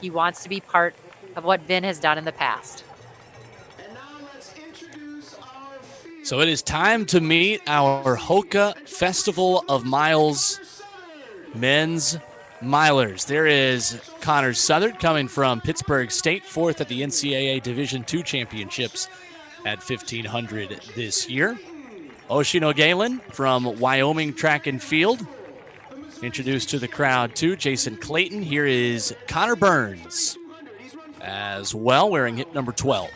He wants to be part of what Vin has done in the past. So it is time to meet our Hoka Festival of Miles men's milers. There is Connor Southard coming from Pittsburg State, fourth at the NCAA Division II championships at 1500 this year. Oshino Galen from Wyoming Track and Field. Introduced to the crowd too, Jason Clayton. Here is Connor Burns as well, wearing hip number 12.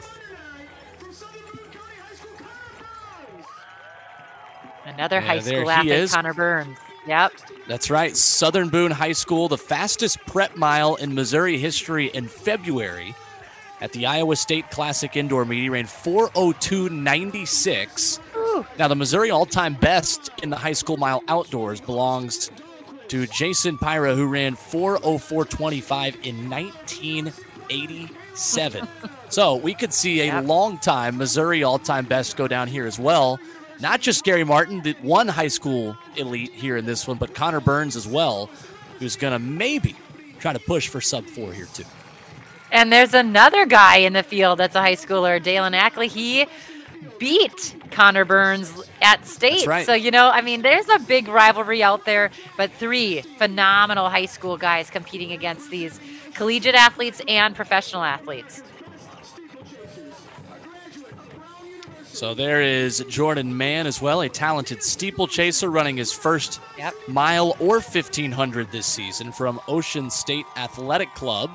Another yeah, high school athlete, Connor Burns. Yep. That's right. Southern Boone High School, the fastest prep mile in Missouri history in February at the Iowa State Classic Indoor Meet. He ran 402.96. Now, the Missouri all time best in the high school mile outdoors belongs to Jason Pyra, who ran 404.25 in 1987. so we could see a yep. long time Missouri all time best go down here as well. Not just Gary Martin, the one high school elite here in this one, but Connor Burns as well, who's going to maybe try to push for sub four here too. And there's another guy in the field that's a high schooler, Dalen Ackley. He beat Connor Burns at state. Right. So, you know, I mean, there's a big rivalry out there, but three phenomenal high school guys competing against these collegiate athletes and professional athletes. So there is Jordan Mann as well, a talented steeplechaser running his first yep. mile or 1500 this season from Ocean State Athletic Club.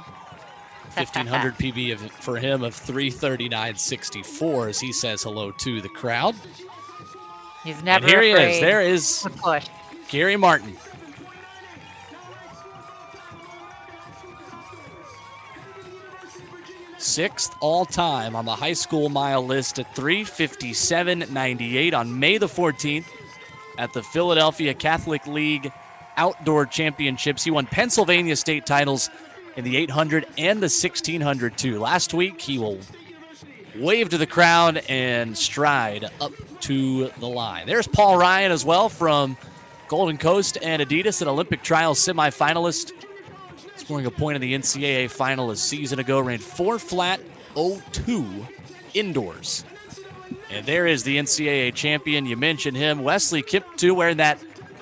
1500 PB of, for him of 339.64 as he says hello to the crowd. He's never and here he is. There is Gary Martin. Sixth all time on the high school mile list at 357.98 on May the 14th at the Philadelphia Catholic League Outdoor Championships. He won Pennsylvania state titles in the 800 and the 1600 too. Last week, he will wave to the crowd and stride up to the line. There's Paul Ryan as well from Golden Coast and Adidas, an Olympic trials semifinalist scoring a point in the NCAA final a season ago, ran 4 flat 02 indoors. And there is the NCAA champion. You mentioned him, Wesley Kiptoo, wearing that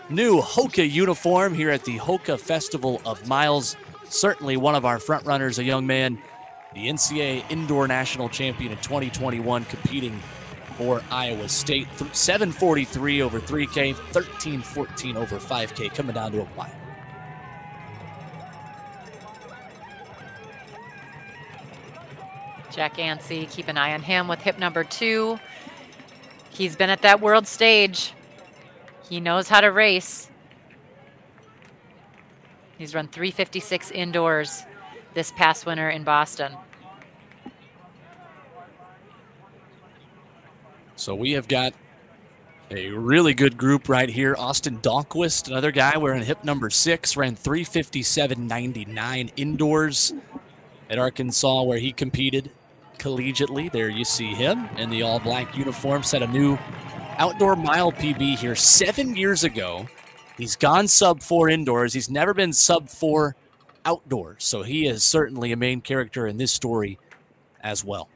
new Hoka uniform here at the Hoka Festival of Miles. Certainly one of our front runners, a young man, the NCAA Indoor National Champion in 2021, competing for Iowa State. 743 over 3K, 1314 over 5K, coming down to a mile. Jack Anstey, keep an eye on him with hip number two. He's been at that world stage. He knows how to race. He's run 356 indoors this past winter in Boston. So we have got a really good group right here. Austin Dahlquist, another guy wearing hip number six, ran 357.99 indoors at Arkansas where he competed collegiately. There you see him in the all black uniform, set a new outdoor mile PB here seven years ago. He's gone sub four indoors. He's never been sub four outdoors. So he is certainly a main character in this story as well.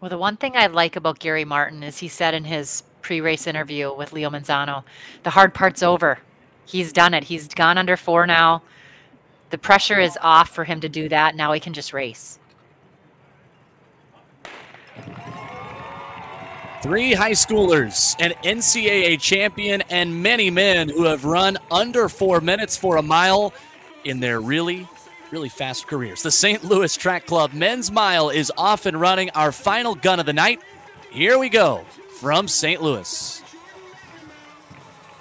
Well, the one thing I like about Gary Martin is he said in his pre race interview with Leo Manzano, the hard part's over. He's done it. He's gone under four now. The pressure is off for him to do that. Now he can just race. Three high schoolers, an NCAA champion, and many men who have run under four minutes for a mile in their really, really fast careers. The St. Louis Track Club men's mile is off and running. Our final gun of the night. Here we go from St. Louis.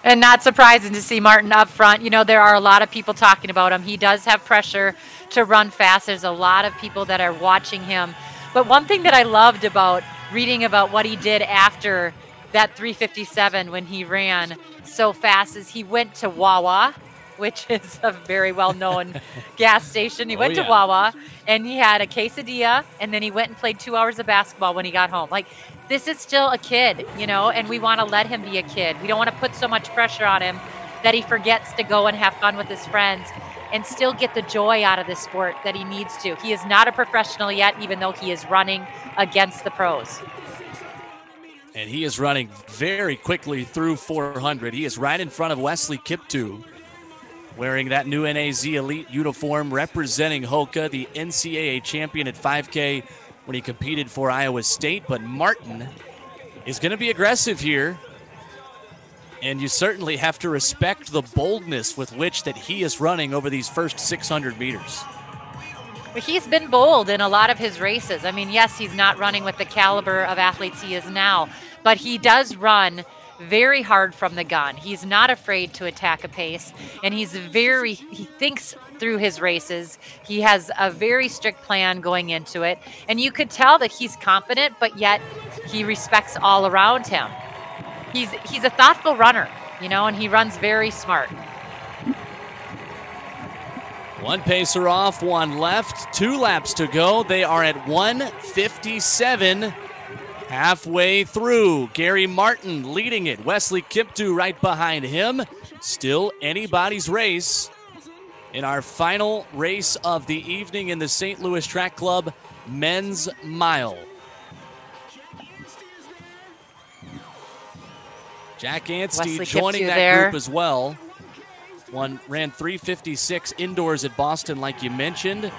And not surprising to see Martin up front. You know, there are a lot of people talking about him. He does have pressure to run fast. There's a lot of people that are watching him but one thing that I loved about reading about what he did after that 357 when he ran so fast is he went to Wawa, which is a very well known gas station. He oh, went yeah. to Wawa and he had a quesadilla and then he went and played two hours of basketball when he got home. Like, this is still a kid, you know, and we want to let him be a kid. We don't want to put so much pressure on him that he forgets to go and have fun with his friends. And still get the joy out of the sport that he needs to. He is not a professional yet, even though he is running against the pros. And he is running very quickly through 400. He is right in front of Wesley Kiptoo, wearing that new NAZ Elite uniform, representing Hoka, the NCAA champion at 5K when he competed for Iowa State. But Martin is going to be aggressive here. And you certainly have to respect the boldness with which that he is running over these first 600 meters. He's been bold in a lot of his races. I mean, yes, he's not running with the caliber of athletes he is now, but he does run very hard from the gun. He's not afraid to attack a pace, and he's very, he thinks through his races. He has a very strict plan going into it, and you could tell that he's confident, but yet he respects all around him. He's, he's a thoughtful runner, you know, and he runs very smart. One pacer off, one left, two laps to go. They are at 157. Halfway through, Gary Martin leading it. Wesley Kiptoo right behind him. Still anybody's race. In our final race of the evening in the St. Louis Track Club men's mile. Jack Anstey Wesley joining that there. group as well. One ran 356 indoors at Boston, like you mentioned.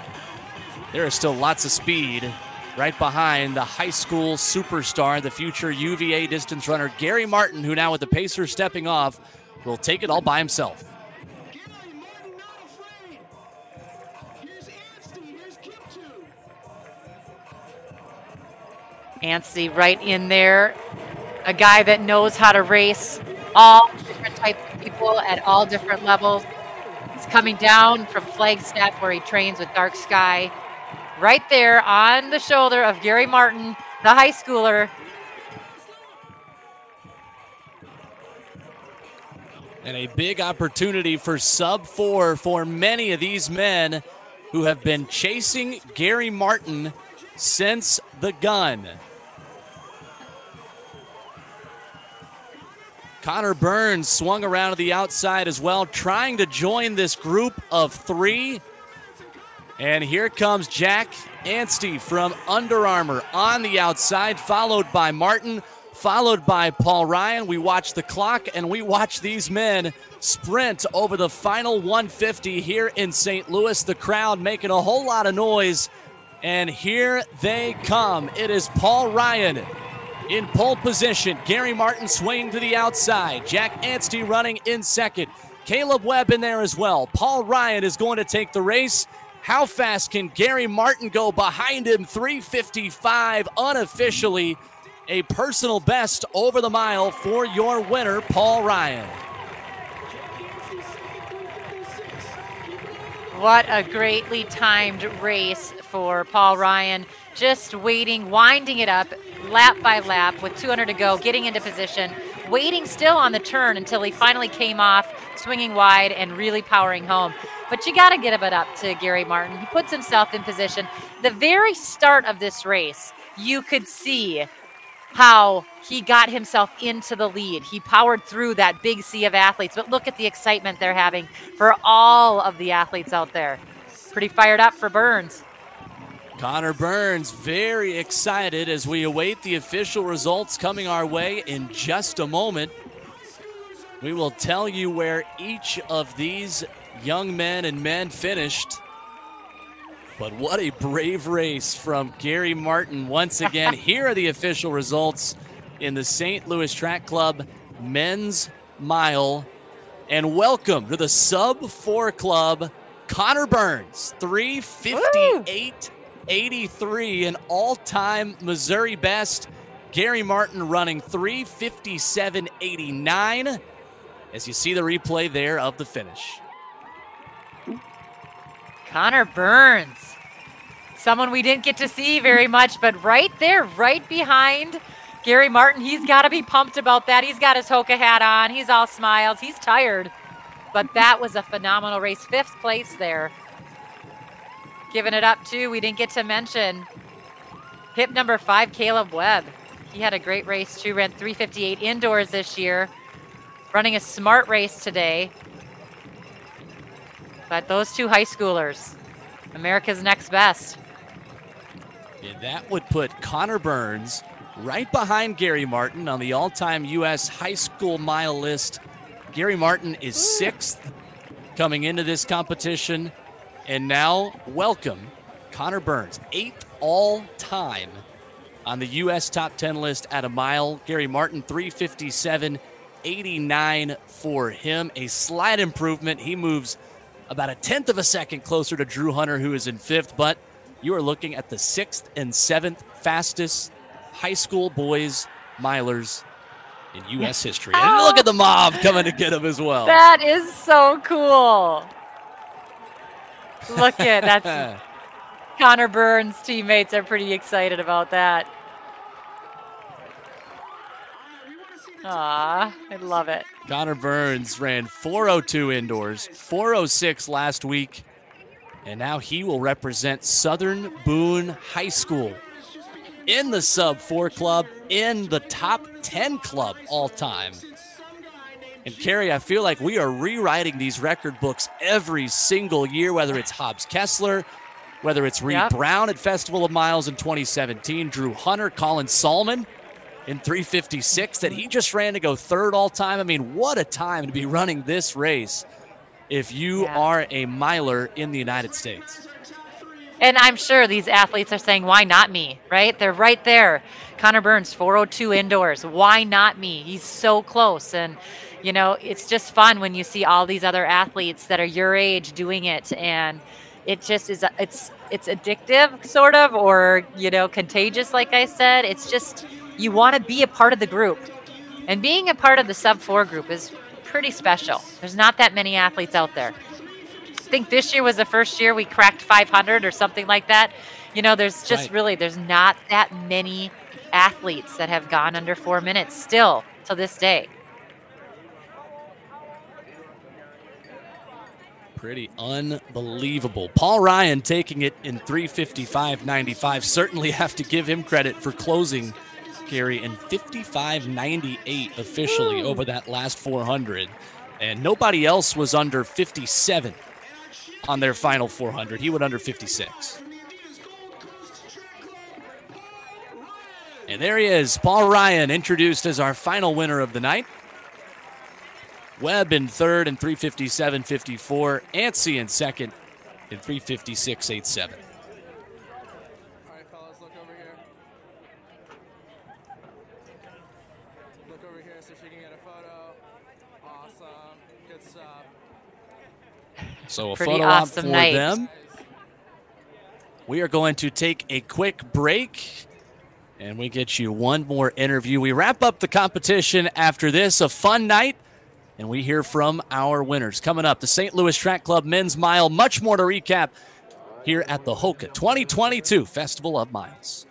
There is still lots of speed right behind the high school superstar, the future UVA distance runner, Gary Martin, who now with the Pacers stepping off, will take it all by himself. Anstey right in there. A guy that knows how to race all different types of people at all different levels. He's coming down from Flagstaff where he trains with Dark Sky. Right there on the shoulder of Gary Martin, the high schooler. And a big opportunity for sub four for many of these men who have been chasing Gary Martin since the gun. Connor Burns swung around to the outside as well, trying to join this group of three. And here comes Jack Anstey from Under Armour on the outside, followed by Martin, followed by Paul Ryan. We watch the clock and we watch these men sprint over the final 150 here in St. Louis. The crowd making a whole lot of noise. And here they come. It is Paul Ryan in pole position. Gary Martin swinging to the outside. Jack Anstey running in second. Caleb Webb in there as well. Paul Ryan is going to take the race. How fast can Gary Martin go behind him? 355 unofficially. A personal best over the mile for your winner, Paul Ryan. What a greatly timed race for Paul Ryan. Just waiting, winding it up lap by lap with 200 to go, getting into position, waiting still on the turn until he finally came off, swinging wide and really powering home. But you got to give it up to Gary Martin. He puts himself in position. The very start of this race, you could see how he got himself into the lead. He powered through that big sea of athletes. But look at the excitement they're having for all of the athletes out there. Pretty fired up for Burns. Connor Burns very excited as we await the official results coming our way in just a moment. We will tell you where each of these young men and men finished. But what a brave race from Gary Martin once again. Here are the official results in the St. Louis Track Club men's mile. And welcome to the sub four club, Connor Burns, 358 83, an all time Missouri best. Gary Martin running 357 89 as you see the replay there of the finish. Connor Burns. Someone we didn't get to see very much, but right there, right behind Gary Martin, he's got to be pumped about that. He's got his Hoka hat on. He's all smiles. He's tired. But that was a phenomenal race. Fifth place there. Giving it up too. We didn't get to mention hip number five, Caleb Webb. He had a great race too. Ran 358 indoors this year. Running a smart race today. But those two high schoolers, America's next best. And that would put Connor Burns right behind Gary Martin on the all time U.S. high school mile list. Gary Martin is sixth coming into this competition. And now, welcome Connor Burns, eighth all time on the U.S. top 10 list at a mile. Gary Martin, 357. 89 for him. A slight improvement. He moves about a tenth of a second closer to Drew Hunter, who is in fifth, but you are looking at the sixth and seventh fastest high school boys milers in U.S. history. And look oh. at the mob coming to get him as well. That is so cool. Look at that's Connor Burns' teammates are pretty excited about that. Aw, I love it. Connor Burns ran 402 indoors, 406 last week, and now he will represent Southern Boone High School in the sub four club, in the top 10 club all time. And Carrie, I feel like we are rewriting these record books every single year, whether it's Hobbs Kessler, whether it's Reed yep. Brown at Festival of Miles in 2017, Drew Hunter, Colin Sahlman in 356 that he just ran to go third all time. I mean, what a time to be running this race if you yeah. are a miler in the United States. And I'm sure these athletes are saying, why not me, right? They're right there. Connor Burns, 402 indoors. Why not me? He's so close. And, you know, it's just fun when you see all these other athletes that are your age doing it. And it just is, it's, it's addictive, sort of, or, you know, contagious, like I said. It's just, you want to be a part of the group. And being a part of the sub four group is pretty special. There's not that many athletes out there. I think this year was the first year we cracked 500 or something like that. You know, there's just right. really, there's not that many athletes that have gone under four minutes still to this day. Pretty unbelievable. Paul Ryan taking it in 355.95. Certainly have to give him credit for closing carry in 55.98 officially over that last 400. And nobody else was under 57 on their final 400. He went under 56. And there he is, Paul Ryan, introduced as our final winner of the night. Webb in third in 357.54. Anstey in second in 356.87. So a Pretty photo awesome op for night. them. We are going to take a quick break and we get you one more interview. We wrap up the competition after this, a fun night, and we hear from our winners. Coming up, the St. Louis Track Club Men's Mile. Much more to recap here at the Hoka 2022 Festival of Miles.